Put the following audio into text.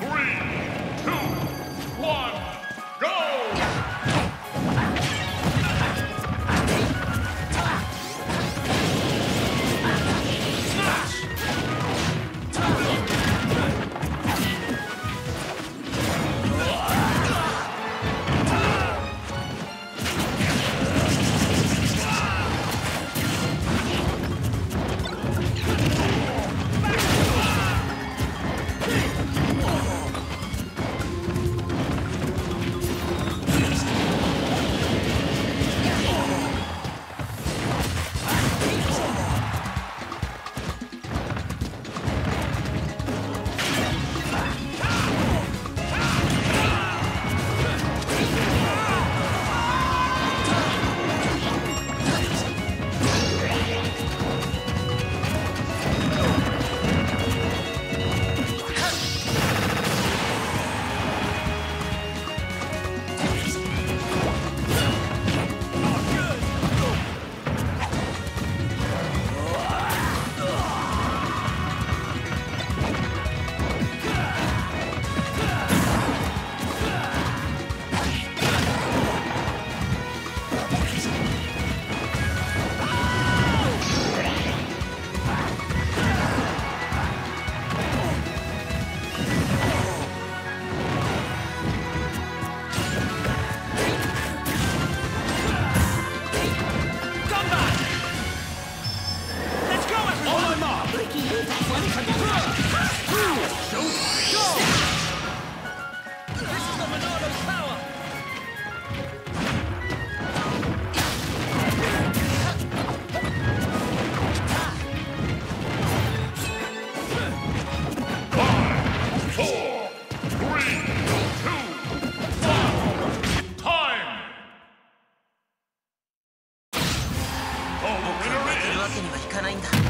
three, two, one, ゃないんだ。